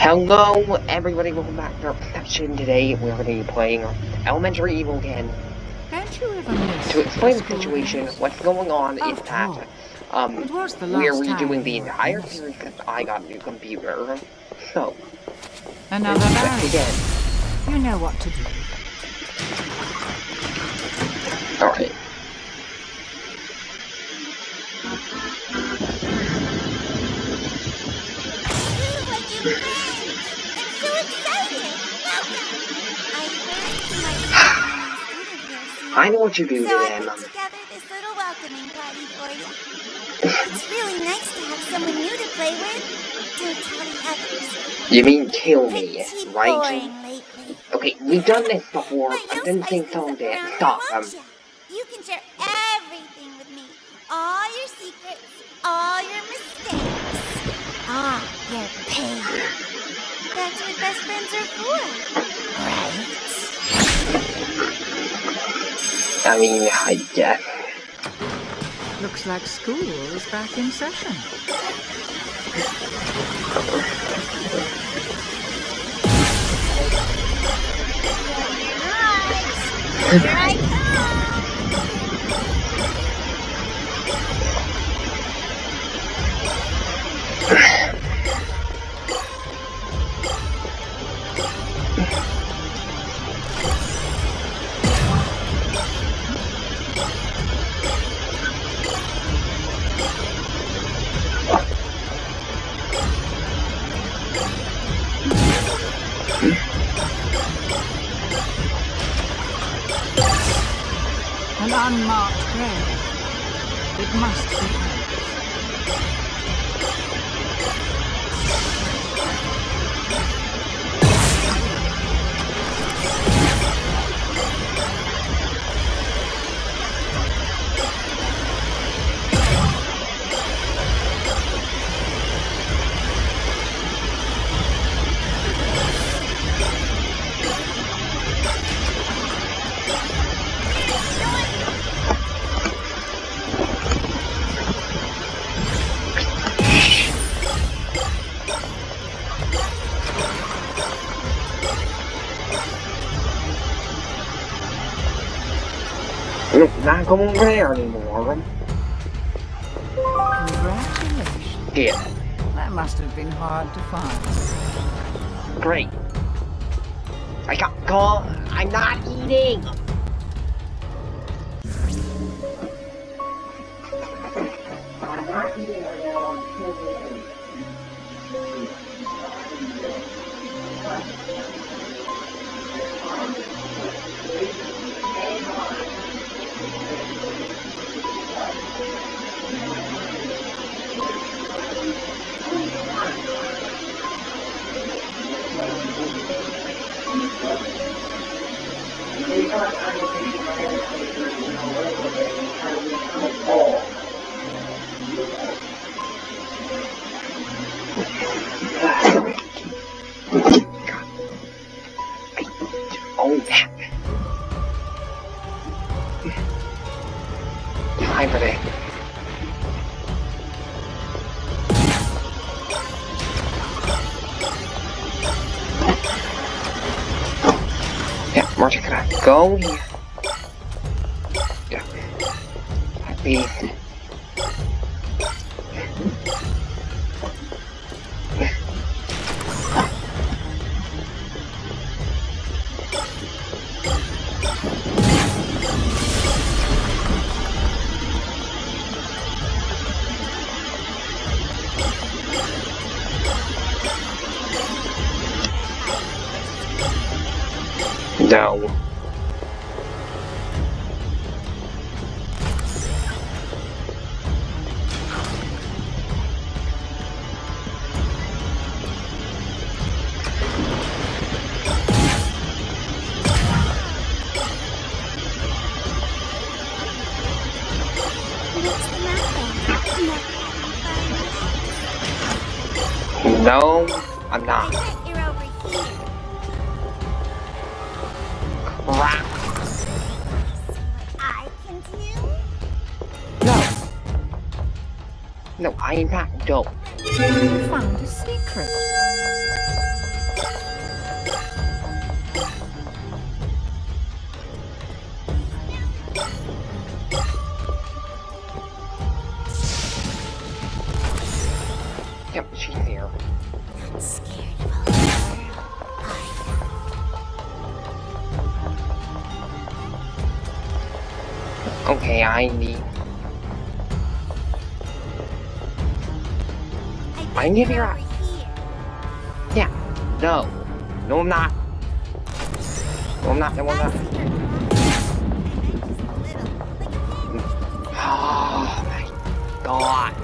Hello, everybody. Welcome back to our production. Today, we're going to be playing Elementary Evil again. Don't you ever miss To explain the situation, what's going on is After all, that um, it was the we're redoing the entire series because I got a new computer. So, Another let's barrier. You know what to do. Alright. I know what you do So I them. put together this little welcoming party for you. It's really nice to have someone new to play with. Don't tell the others. You mean kill me, right? Okay, we've done this before. I didn't think so did. Stop. Um. You can share everything with me. All your secrets, all your mistakes. Ah, your pain. That's what best friends are for. Right? I mean, I guess. Looks like school is back in session. Here I It's not going there anymore. Congratulations. Yeah, That must have been hard to find. great. I got caught. I'm not eating. I'm not eating just gonna go here. Yeah. Like these. No, I'm not. Crap. No. No, I am not dope. Found a secret. Yep, she's here. Okay, I need. I need your-. Yeah. No. No, I'm not. No, I'm not. No, I'm not. Oh my god.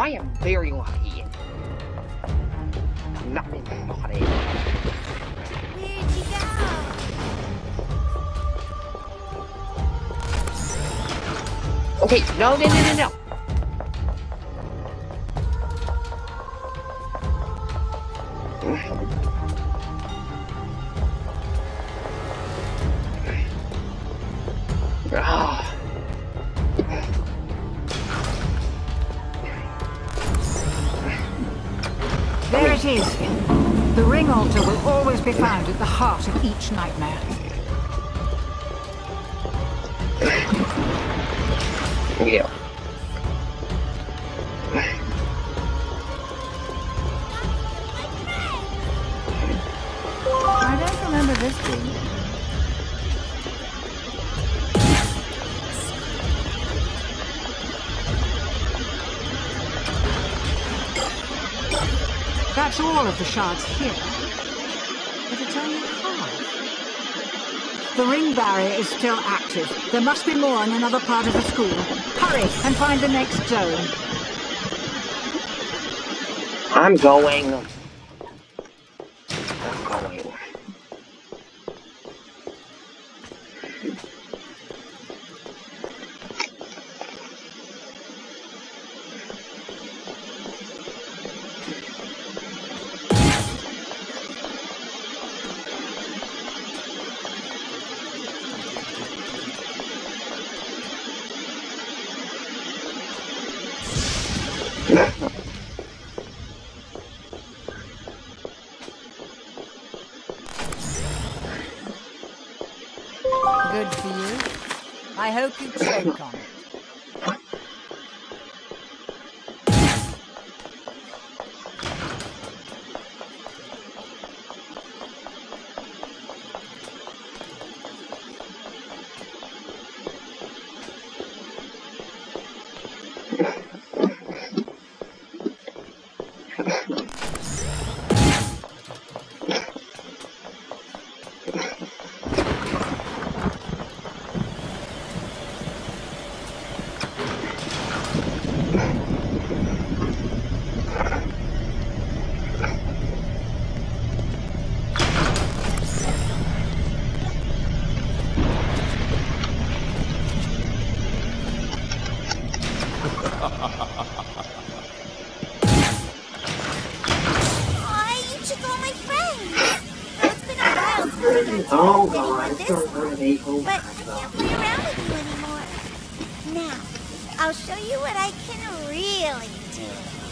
I am very lucky. Go? Okay, no, no, no, no, no. Ah. It is. The ring altar will always be found at the heart of each nightmare. Yeah. All of the shards here. But it's only half. The ring barrier is still active. There must be more in another part of the school. Hurry and find the next zone. I'm going. Good for you. I hope you choke on it.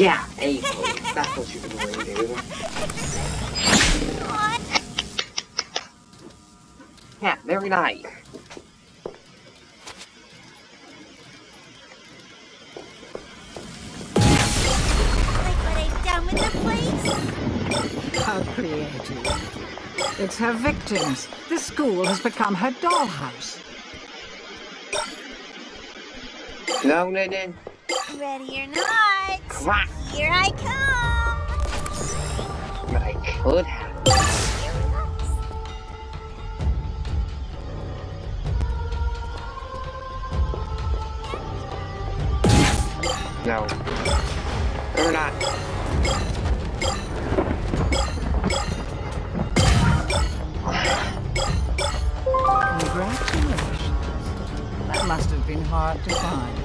Yeah, April. That's what you can really do. Aw, Yeah, very nice. what I've done with the place? How creative. It's her victims. The school has become her dollhouse. No, no, no. Ready or not, Come on. here I come. But I could have. Here it comes. No. Or not. Congratulations. That must have been hard to find.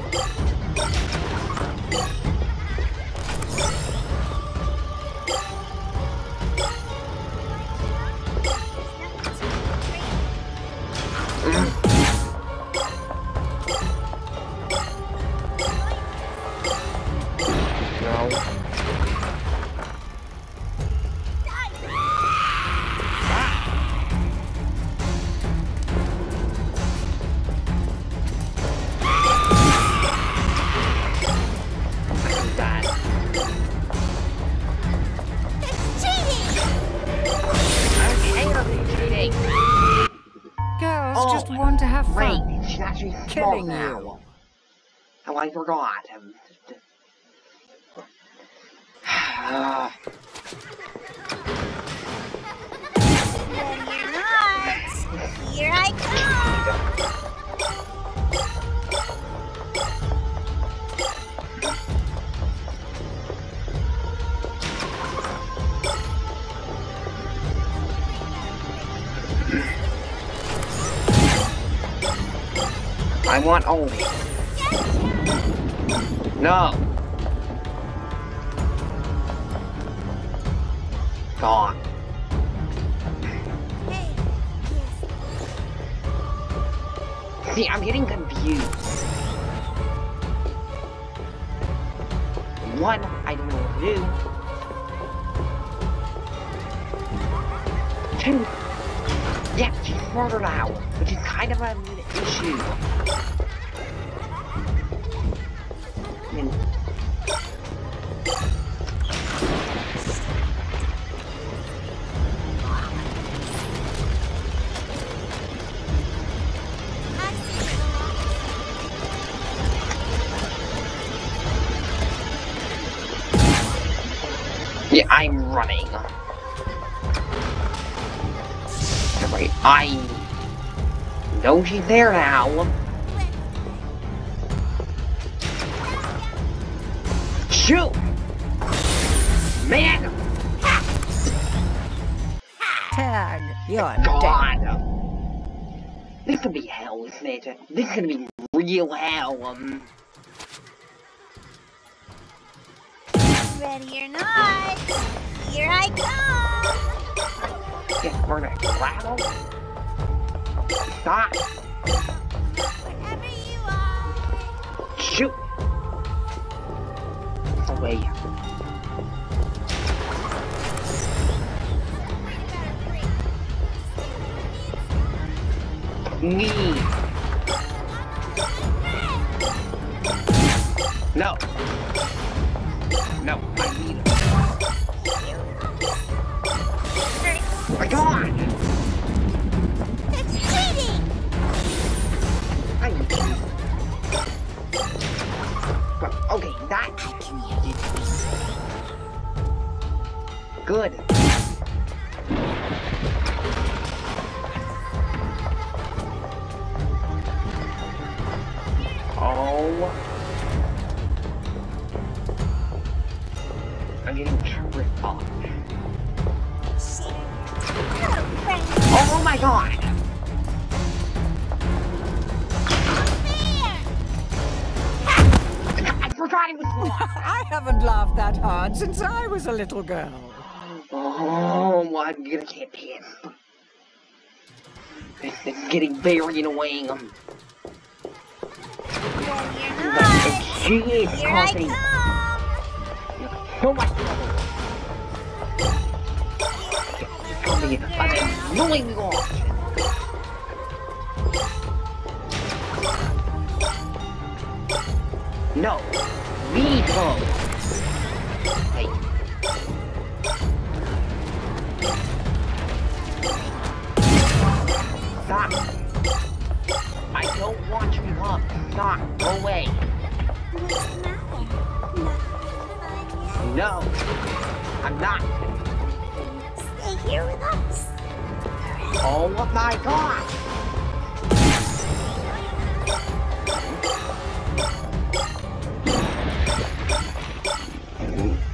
Forgot. Ready or not, here I come! I want only. No. Gone. See, I'm getting confused. One, I don't know what to do. Two, yeah, she's smarter now, which is kind of an issue. I mean, I see. yeah, I'm running. Right, I know she's there now. Shoot! Man! Tag, you're dead. God! This could be hell, isn't it? This is gonna be real hell. Um, Ready or not, here I come! yeah, we're gonna rattle. Stop! Wherever you are. Shoot! Away. Me. No. No, Good. Oh. I'm getting tripped up. Hello, friend. Oh my god! I forgot it was locked. I haven't laughed that hard since I was a little girl. Oh, I'm gonna get. This is getting very annoying. Ready or but not, she is here causing come! Oh, so much trouble. It's an annoying loss. No, me go. No. I'm not. Stay here with us. Oh my god.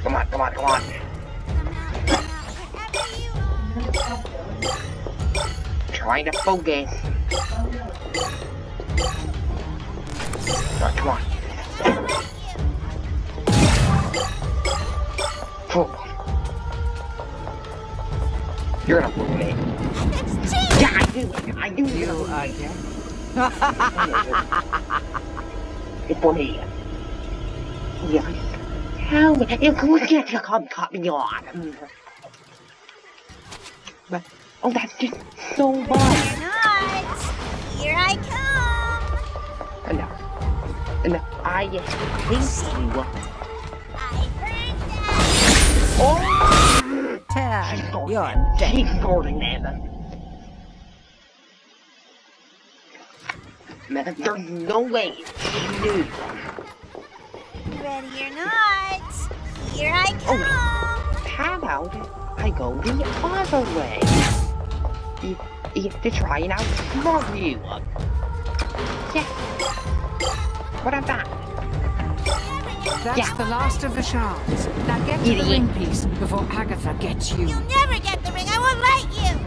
Come on, come on, come on. Come out, come out, wherever you are. Trying to focus. Right, come on. Oh. You're gonna ruin it. Yeah, I do. I do. You You again? It's for me. Help me! You can't come cut me on! But, oh, that's just so Ready bad! or not, here I come. And, and I hate you. I. Oh! Tag, you're dead. Keep going, Nana. Man, there's no way she knew. Ready or not, here I Oh. come. How about I go the other way? You, you, to try and outsmart you. Yeah. What about That's Yeah. the last of the shards. Now get to the ring piece before Agatha gets you. You'll never get the ring. I won't let you.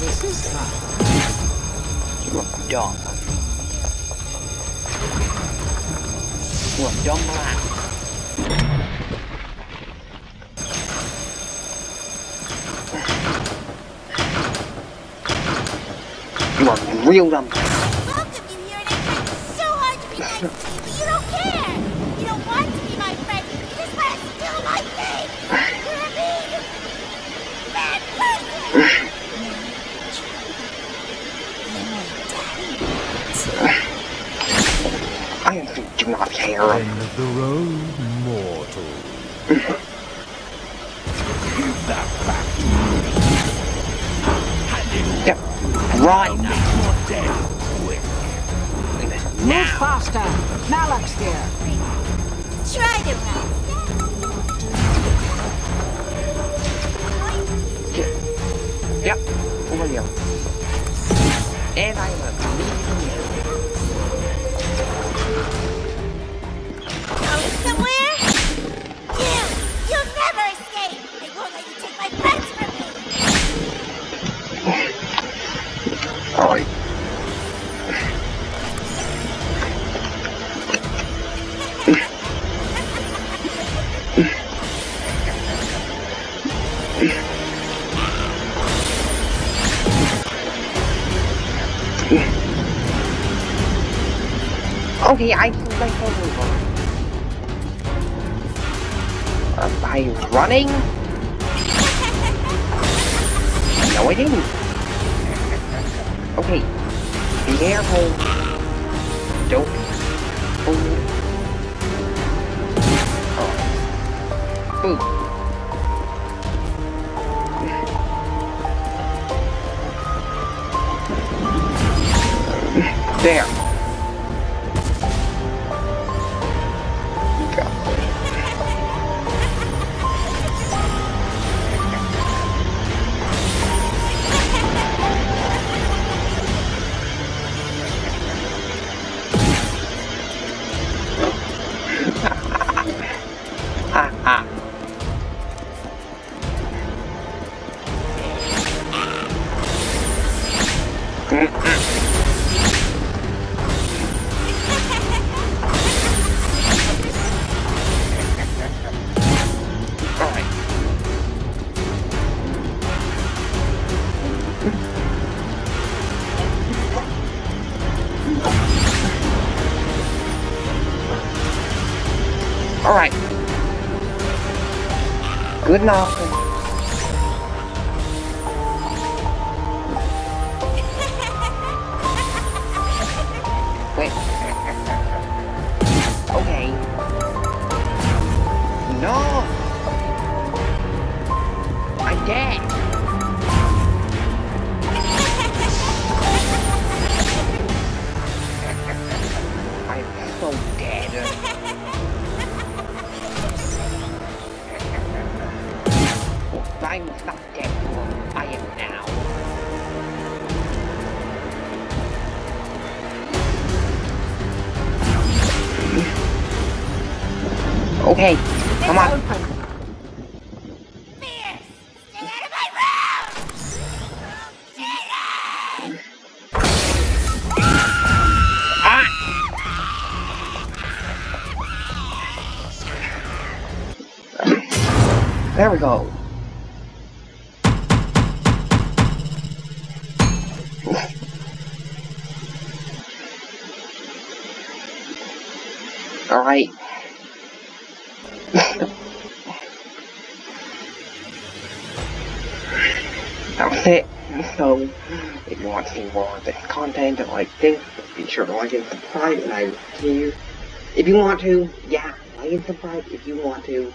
This is fun. You're dumb. You're a dumb rat. You are real dumb. Welcome you here, and I tried so hard to be nice to you, but you don't care. You don't want to be my friend. You just want to steal my thing. You're a mean, bad person. I do not care. End of the road, mortal. Give that back to me. Hand it over. Right You're dead quick. Move now. faster. Malak's here. Try to run. Yep. Over here. And I Okay, I can make a move. Am I running? No, I didn't. Okay, be careful. Don't fool. Oh. Boo. Hmm. There. Good enough. There we go. Alright. that was it. So, if you want to see more of this content and like this, be sure to like and subscribe and I will see you. If you want to, yeah, like and subscribe if you want to.